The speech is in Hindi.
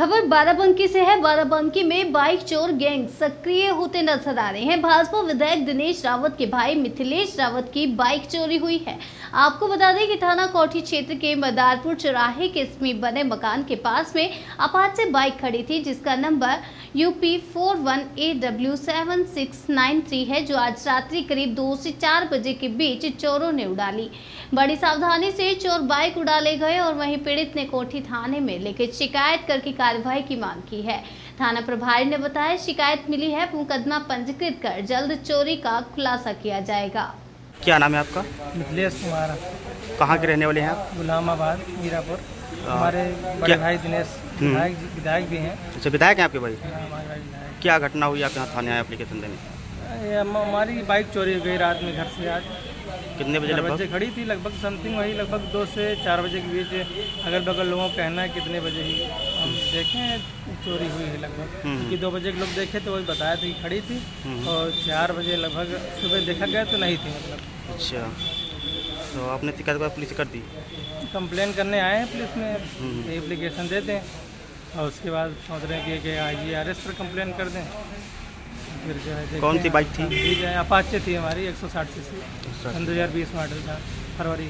खबर बाराबंकी से है। बाराबंकी में बाइक चोर गैंग सक्रिय होते नज़र आ रहे हैं। भाजपा विधायक दिनेश रावत के भाई मिथिलेश रावत की बाइक चोरी हुई है। आपको बता दें कि थाना कोठी क्षेत्र के मदारपुर चौराहे के समीप बने मकान के पास में अपाचे बाइक खड़ी थी, जिसका number UP four one A W seven six nine three है जो आज रात्रि करीब दो से चार बजे के बीच चोरों ने उड़ा ली। बड़ी सावधानी से चोर बाइक उड़ा ले गए और वहीं पीड़ित ने कोठी थाने में लेकर शिकायत करके कार्यवाही की मांग की है। थाना प्रभारी ने बताया शिकायत मिली है मुकदमा पंजीकृत कर जल्द चोरी का खुलासा किया जाएगा। क्या नाम है आपका? मिथिलेश कुमार। कहाँ के रहने वाले हैं आप? गुलामाबाद मीरापुर। हमारे बड़े भाई दिनेश हम्म। विधायक विधायक भी हैं। अच्छा विधायक हैं आपके भाई? हाँ, क्या घटना हुई आप यहाँ थाने आए एप्लीकेशन देने? हमारी बाइक चोरी हो गई रात में घर से आज। कितने बजे लगभग? बजे खड़ी थी लगभग समथिंग वही लगभग दो से चार बजे के बीच। अगल बगल लोगों का कहना है कितने बजे ही हम देखें चोरी हुई है लगभग। हम्म। क्योंकि दो बजे के लोग देखे तो वही बताया था कि खड़ी थी। हम्म। और चार बजे लगभग सुबह देखा गया तो नहीं थी मतलब। अच्छा। तो आपने शिकायत पुलिस कर दी? कंप्लेन करने आए हैं पुलिस में हम्म। एप्लीकेशन दे दें और उसके बाद सोच रहे हैं कि आई जी आर एस पर कंप्लेन कर दें। फिर जो है कौन सी बाइक थी? अपाचे थी हमारी एक सौ साठ सी सी दो हज़ार बीस मॉडल था फरवरी।